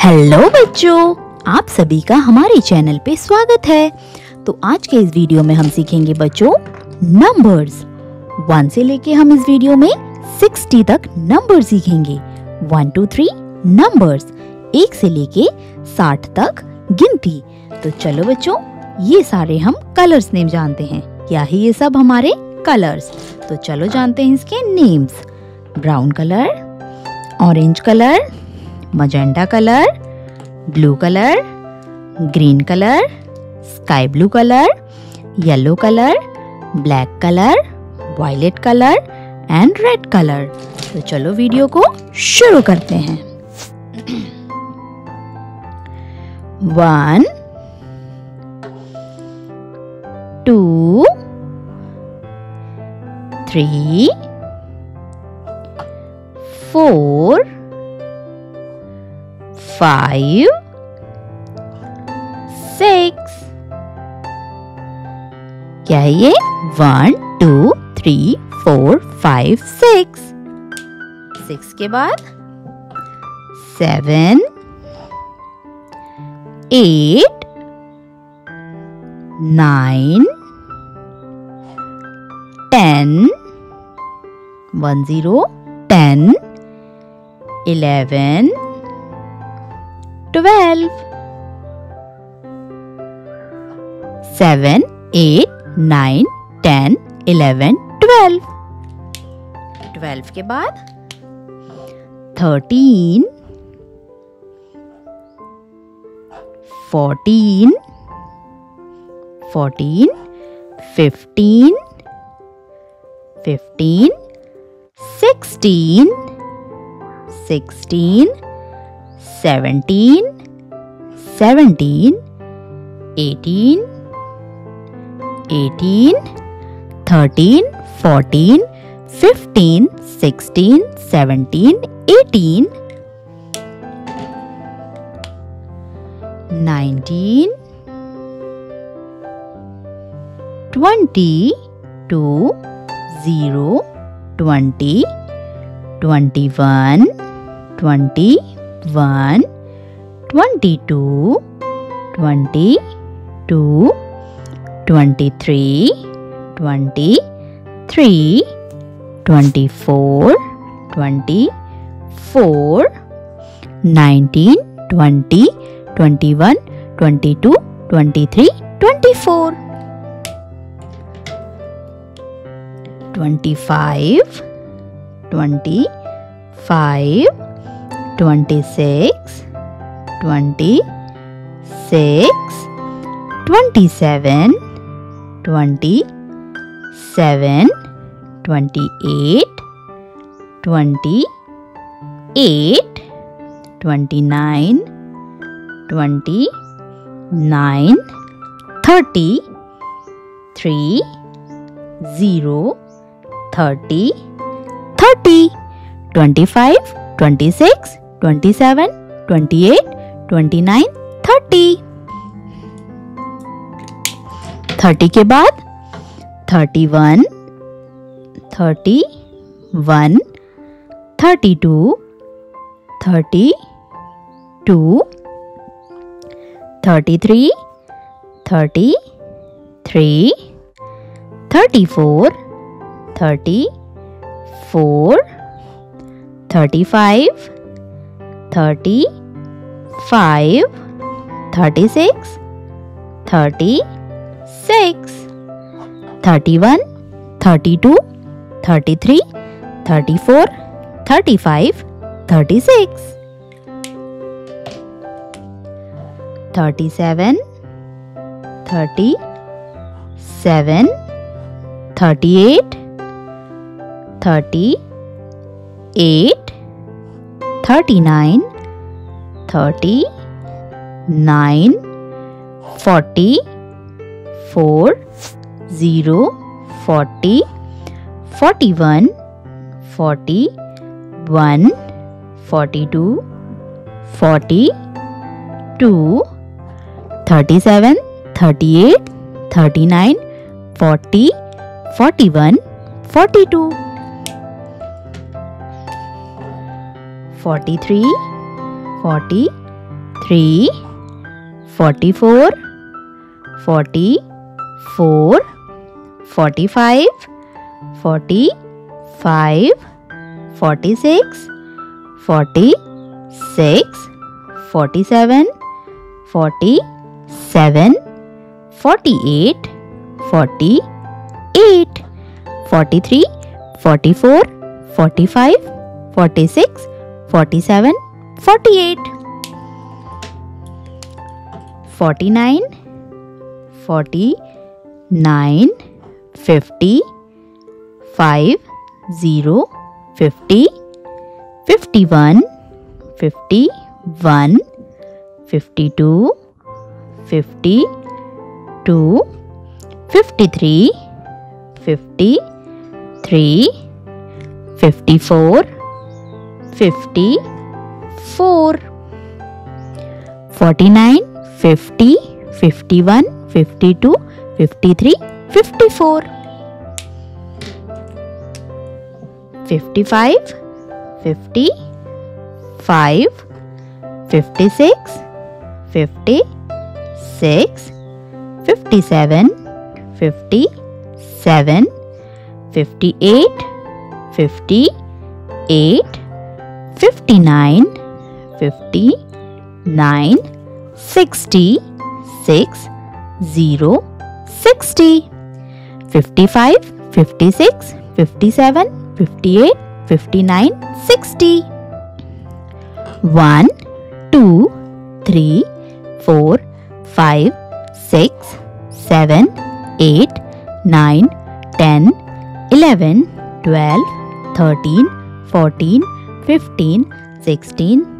Hello बच्चों, आप सभी का हमारे चैनल पे स्वागत है। तो आज के इस वीडियो में हम सीखेंगे बच्चों नंबर्स वन से लेके हम इस वीडियो में सिक्सटी तक नंबर सीखेंगे। वन टू थ्री नंबर्स एक से लेके साठ तक गिनती। तो चलो बच्चों, ये सारे हम कलर्स नेम जानते हैं। क्या है ये सब हमारे कलर्स तो चलो जानते हैं इसके names brown colour orange colour magenta colour blue colour green colour sky blue colour yellow colour black colour violet colour and red colour तो चलो वीडियो को शुरू करते हैं। One two three four five, six. क्या ये one two three four five six six के बाद seven eight nine ten one zero ten eleven twelve seven eight nine ten eleven twelve twelve के बाद? Thirteen fourteen fourteen fifteen fifteen sixteen sixteen 17 17 18 18 13 14 15 16 17 18 19 20 2 0 20 21 20 one, twenty-two, twenty-two, twenty-three, twenty-three, twenty-four, twenty-four, nineteen, twenty, twenty-one, twenty-two, twenty-three, twenty-four, twenty-five, twenty-five twenty-six, twenty-six, twenty-seven, twenty-seven, twenty-eight, twenty-eight, twenty-nine, twenty-nine, thirty, three, zero, thirty, thirty, twenty-five, twenty-six. 27, 28, 29, 30. 30 के बाद 31, 31, 32, 32, 33, 33, 34, 34, 35, thirty five, thirty six, thirty six, thirty one, thirty two, thirty three, thirty four, thirty five, thirty six, thirty seven, thirty seven, thirty eight, thirty eight thirty-nine, thirty-nine, forty, four, zero, forty, forty-one, forty-one, forty-two, forty-two, thirty-seven, thirty-eight, thirty-nine, forty, forty-one, forty-two. 43 43, 44, 44, 45, 45, 46, 46, 47, 47, 48, 48, 43, 44, 45, 46, 47, 48 49 49 50 5 0 50 51 51 52 52 53 53 54 50 4. 49, 50, 51, 52, 53, 54. 55, 50, 5, 56, 57, 58, 58, 59, fifty nine sixty six zero sixty. Fifty five fifty six fifty seven fifty eight fifty nine sixty. One two three four five six seven eight nine ten eleven twelve thirteen fourteen fifteen sixteen.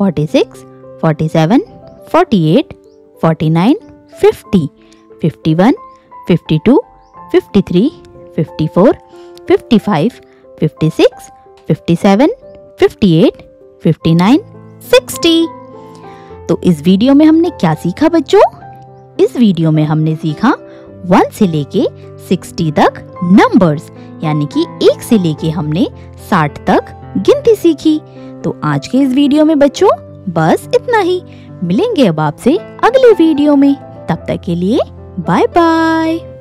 46, 47, 48, 49, 50, 51, 52, 53, 54, 55, 56, 57, 58, 59, 60. तो इस video में हमने क्या सीखा बच्चों इस video में हमने सीखा वन से लेके 60 तक नंबर्स यानी कि एक से लेके हमने 60 तक गिनती सीखी तो आज के इस वीडियो में बच्चों, बस इतना ही। मिलेंगे अब आपसे अगले वीडियो में। तब तक के लिए बाय बाय